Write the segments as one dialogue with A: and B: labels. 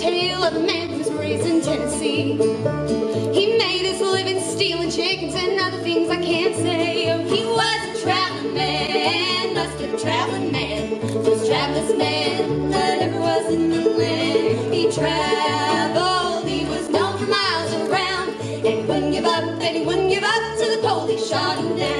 A: tale of a man who was raised in Tennessee. He made his living stealing chickens and other things I can't say. Oh, he was a traveling man, must a traveling man. First traveling man that ever was in the land. He traveled, he was known for miles around. And he wouldn't give up, and he wouldn't give up till the police shot him down.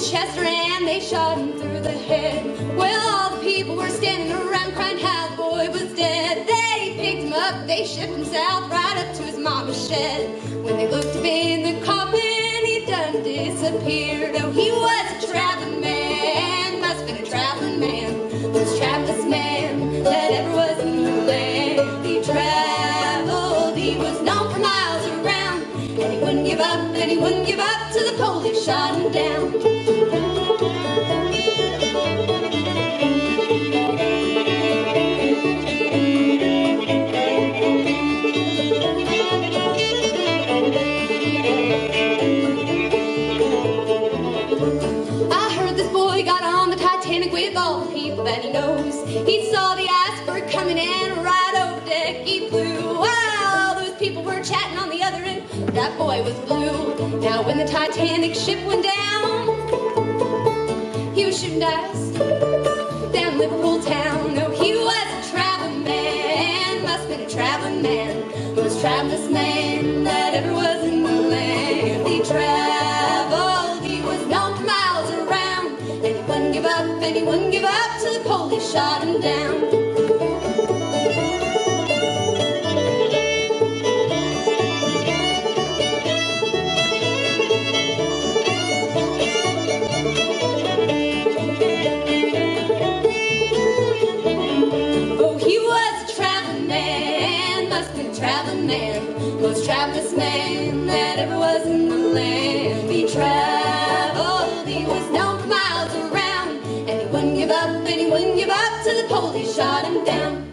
A: Demon Chester and they shot him through the head. Well, all the people were standing around crying how the boy was dead. They picked him up, they shipped him south right up to his mama's shed. When they looked up in the coffin, he done disappeared. Oh, he was a traveling man, must have been a traveling man, most travelest man that ever was in the land. He traveled, he was known for miles around, and he wouldn't give up, and he wouldn't give up with all the people that he knows. He saw the iceberg coming in right over deck. He flew. While all those people were chatting on the other end, that boy was blue. Now when the Titanic ship went down, he was shooting dice down Liverpool town. No, he was a traveling man, must have been a traveling man, most travelest man till the police shot him down. Oh, he was a traveling man, must be a traveling man, most travelest man that ever was in the land. to the police, shot him down.